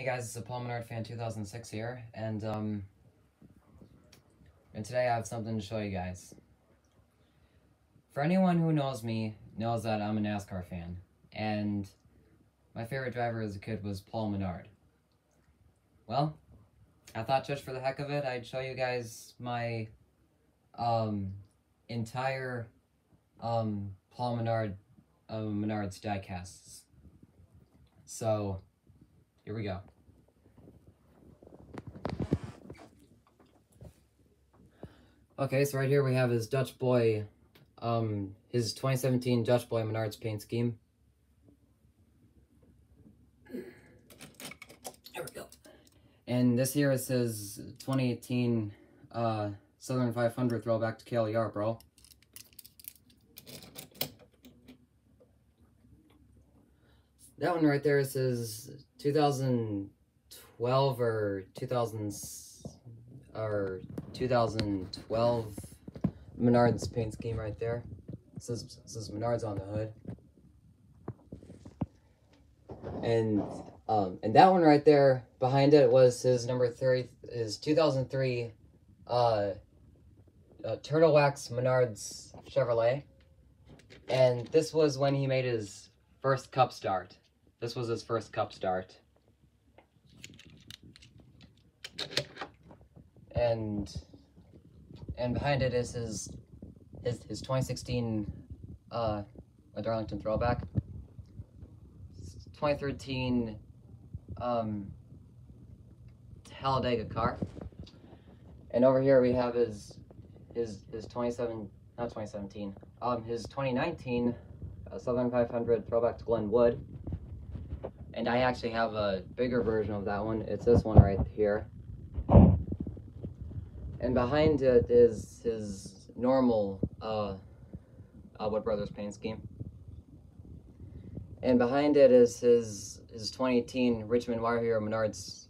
Hey guys, it's a Paul Menard fan 2006 here, and um, and today I have something to show you guys. For anyone who knows me, knows that I'm a NASCAR fan, and my favorite driver as a kid was Paul Menard. Well, I thought just for the heck of it, I'd show you guys my um, entire um, Paul Menard uh, Menard's diecasts. So, here we go. Okay, so right here we have his Dutch Boy, um, his 2017 Dutch Boy Menards paint scheme. There we go. And this here is his 2018 uh, Southern 500 throwback to Cale Yarborough. That one right there says 2012 or 2000 or 2012 Menards paint scheme right there. It says, it says Menards on the hood. And um, and that one right there behind it was his number 30, his 2003 uh, uh, Turtle Wax Menards Chevrolet. And this was when he made his first cup start. This was his first cup start. And and behind it is his his his 2016 uh a Darlington throwback. 2013 um Talladega car. And over here we have his his his 27 not 2017 um his 2019 uh, Southern 500 throwback to Glen Wood. And I actually have a bigger version of that one. It's this one right here. And behind it is his normal uh, uh, Wood Brothers paint scheme. And behind it is his his 2018 Richmond Water Heater Menards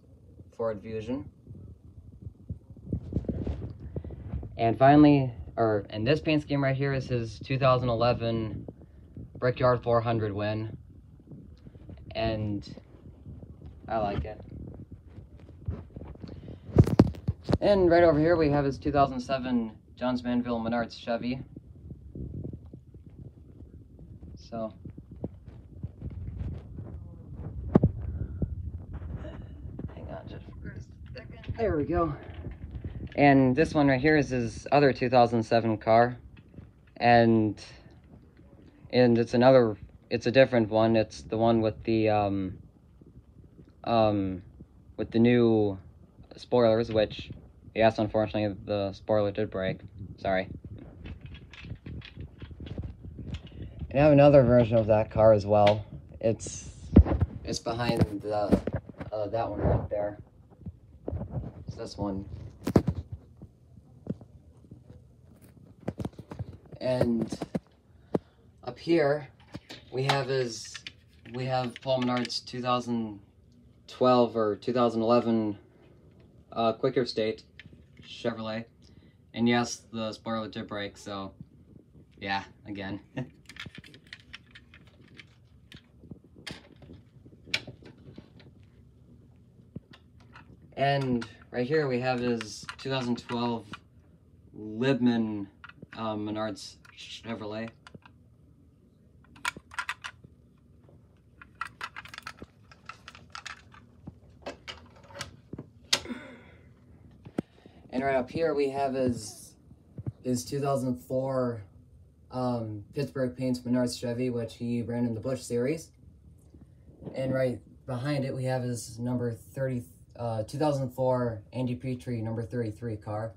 Ford Fusion. And finally, or and this paint scheme right here is his 2011 Brickyard 400 win and I like it. And right over here we have his 2007 Johns Manville Menards Chevy. So. Hang on just for a second. There we go. And this one right here is his other 2007 car. And and it's another it's a different one. It's the one with the um um with the new spoilers, which yes, unfortunately the spoiler did break. Sorry. And I have another version of that car as well. It's it's behind the uh, that one right there. It's this one. And up here we have is we have Paul Menard's 2012 or 2011 uh, Quaker State Chevrolet. And yes, the spoiler did break, so yeah, again. and right here we have his 2012 Libman um, Menards Chevrolet. And right up here we have his his 2004 um, Pittsburgh Paints Menards Chevy, which he ran in the Busch Series. And right behind it we have his number 30, uh, 2004 Andy Petree number 33 car.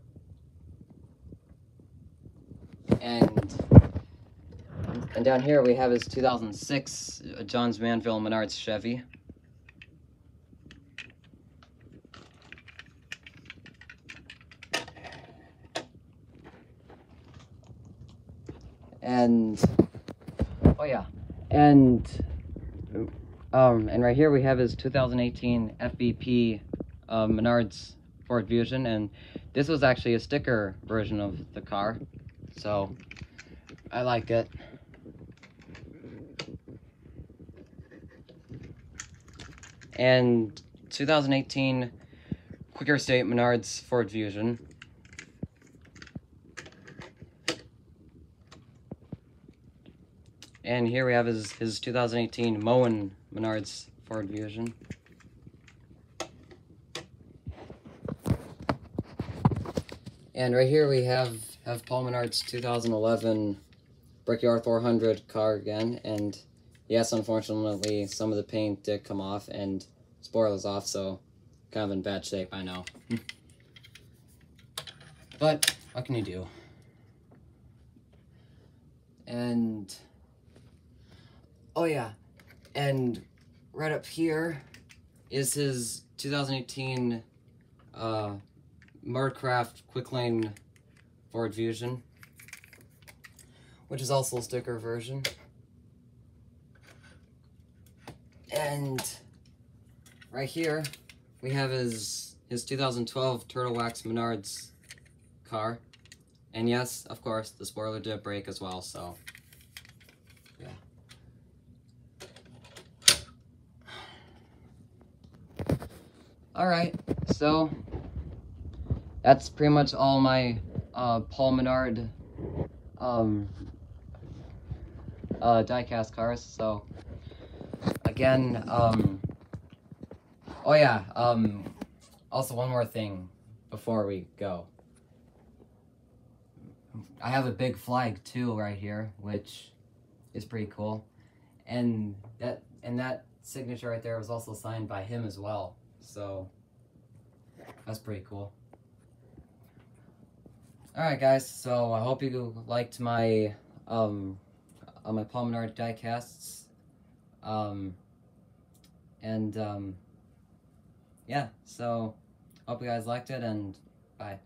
And and down here we have his 2006 Johns Manville Menards Chevy. And oh yeah. And um and right here we have his 2018 FVP uh, Menards Ford Fusion. And this was actually a sticker version of the car. So I like it. And 2018 Quaker State Menards Ford Fusion. And here we have his, his 2018 Moen Menards Ford Fusion. And right here we have, have Paul Menard's 2011 Brickyard 400 car again. And yes, unfortunately, some of the paint did come off and spoilers off, so kind of in bad shape, I know. but, what can you do? And, oh yeah, and right up here is his 2018 uh, Quick Lane Ford Fusion, which is also a sticker version. And right here, we have his his 2012 Turtle Wax Menards car. And yes, of course, the spoiler did break as well, so Alright, so that's pretty much all my uh, Paul Menard um, uh, diecast cars, so again, um, oh yeah, um, also one more thing before we go. I have a big flag too right here, which is pretty cool. And that and that signature right there was also signed by him as well. So that's pretty cool. Alright guys, so I hope you liked my um uh, my Paul Menard diecasts. Um and um yeah, so hope you guys liked it and bye.